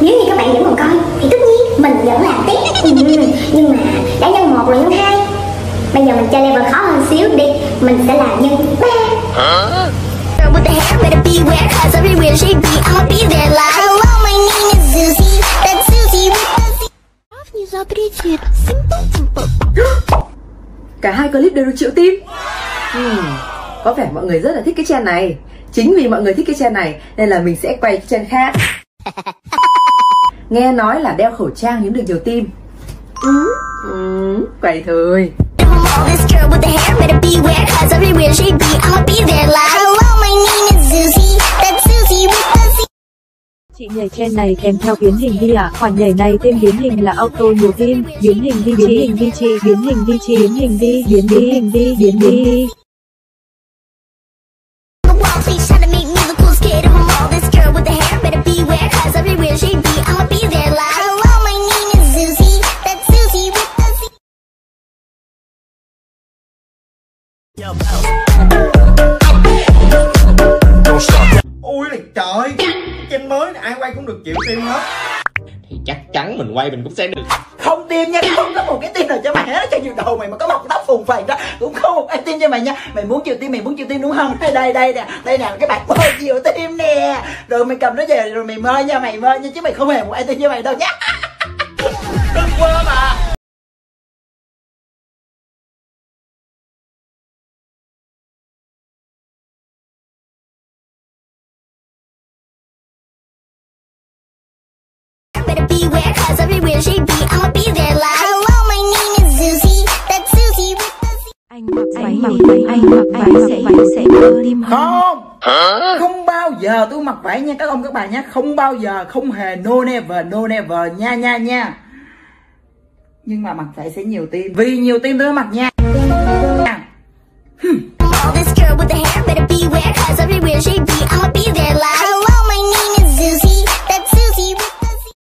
nếu như các bạn vẫn còn coi thì tất nhiên mình vẫn làm tiếp. Ừ, ừ, ừ. Nhưng mà đã nhân một rồi nhân hai bây giờ mình chơi level khó hơn xíu đi. Mình sẽ làm nhân ba. What Cả hai clip đều được triệu tim. Hmm. Có vẻ mọi người rất là thích cái trend này. Chính vì mọi người thích cái trend này Nên là mình sẽ quay trend khác. Nghe nói là đeo khẩu trang kiếm được nhiều tim ừ, ừ, Quay thôi Chị nhảy trend này kèm theo biến hình đi ạ. Khoản nhảy này tên biến hình là auto nhiều tim. Biến hình đi biến hình đi chị, biến hình đi chị, biến hình đi, biến đi hình đi, biến đi. Ui là trời. Trên mới ai quay cũng được chịu tim hết. Thì chắc chắn mình quay mình cũng sẽ được. Không tim nha, không có một cái tim nào cho mày hết. Cho dù đầu mày mà có một tóc phùng phình đó Cũng không một ai tim cho mày nha. Mày muốn chịu tim, mày muốn chịu tim đúng không? Đây đây đây nè, đây nè cái bạn mơ chịu tim nè. Rồi mày cầm nó về rồi mày mơ nha, mày mơ nha Chứ mày không hề một ai tim cho mày đâu nhá Đừng quên mà Better beware, cause everywhere she be, I'ma be there like Hello, my name is Susie, that's Susie with the Z. Anh mặc váy mặc váy, anh mặc váy sẽ váy sẽ cơ tim hơn. Không. Không bao giờ tôi mặc vải nha các ông các bà nha. Không bao giờ, không hề no never, no never nha nha nha. Nhưng mà mặc vải sẽ nhiều tim. Vì nhiều tim tôi mặc nha